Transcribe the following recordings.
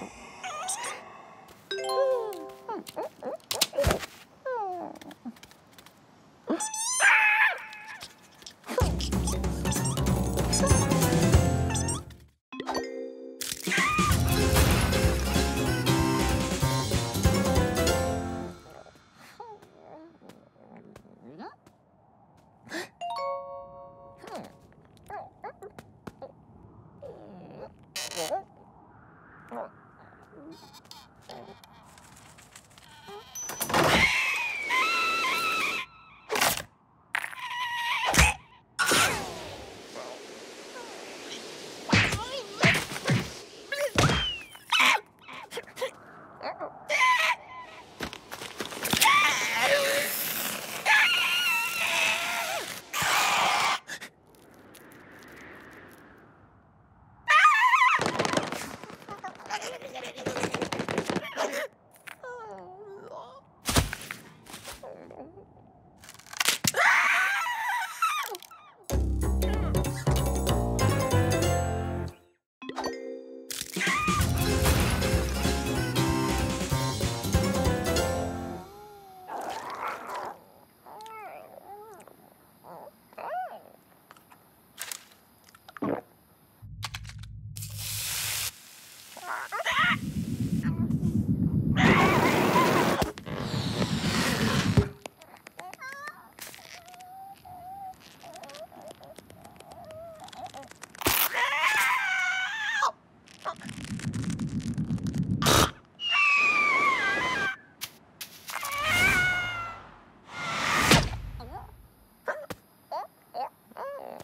Mm-mm.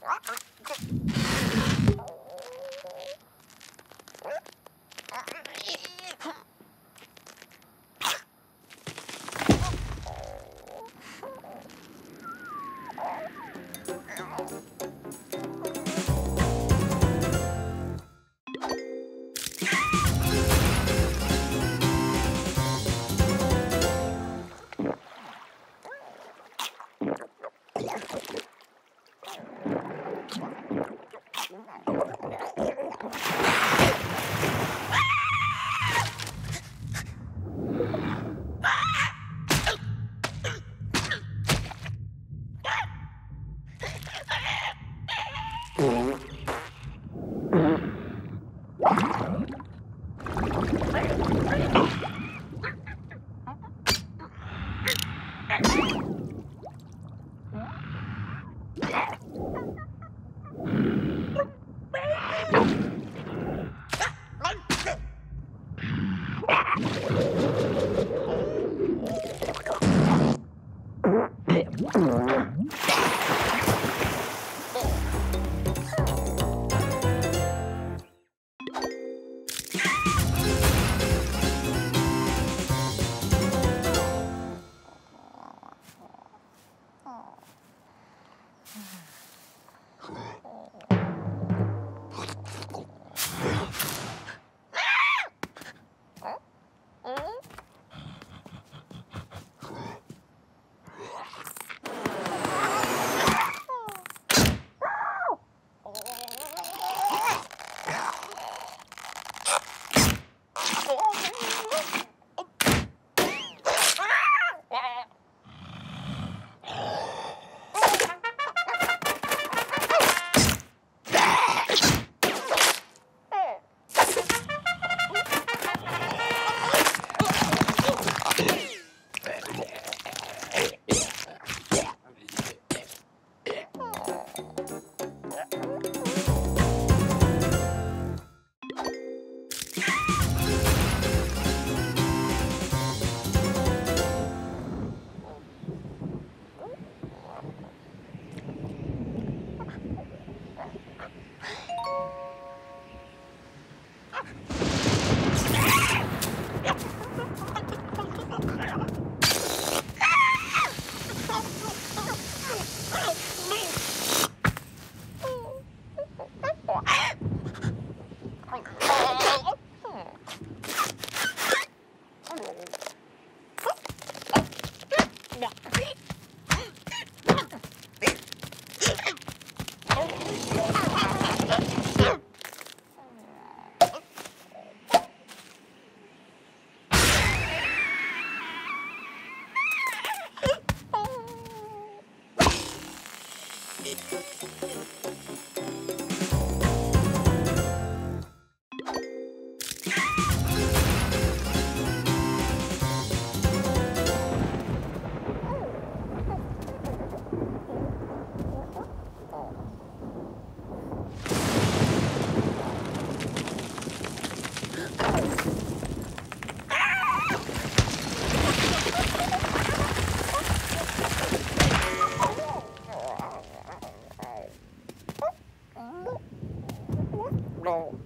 Uh-huh. it. No. know,